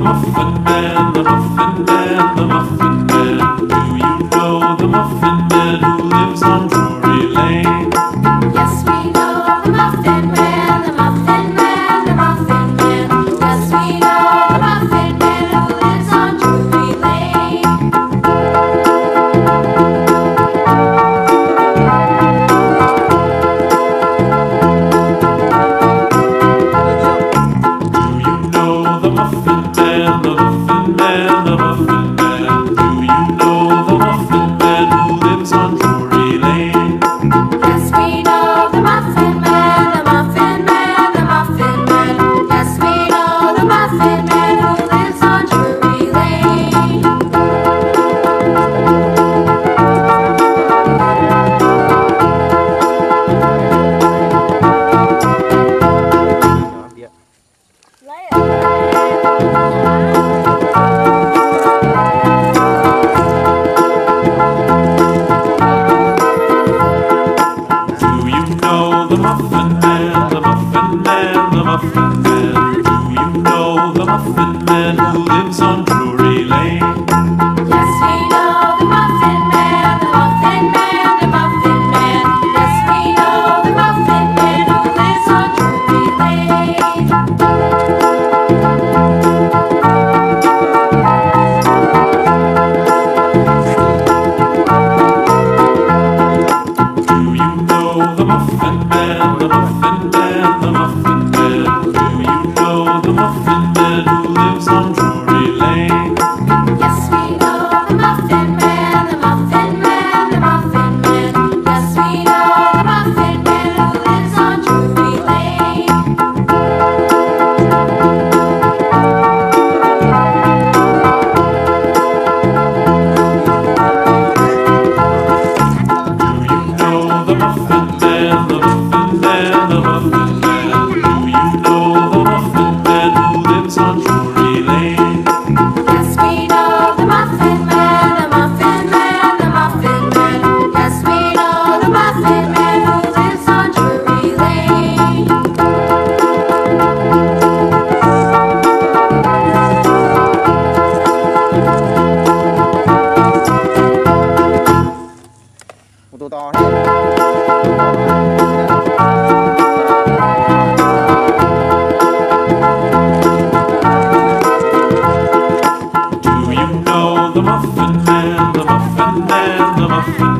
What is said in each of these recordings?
the muffin man, the muffin man, the and the muffin. Yes, we know the Muffin Man, the Muffin Man, the Muffin Man. Yes, we know the Muffin Man who lives on Drury Lane. Do you know the Muffin Man, the Muffin Man, the Muffin tụ to Do you know the muffin man, the muffin man, the muffin man?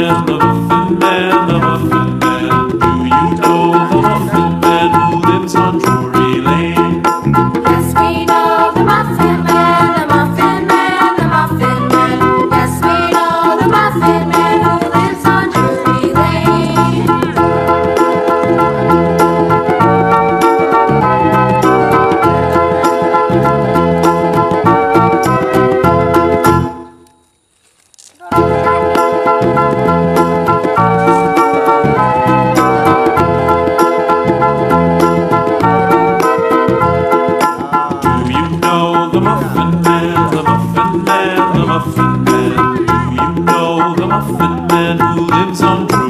man, the man, the Muffin Man, the Muffin Man, the Muffin Man. Do you know the Muffin Man who lives on truth.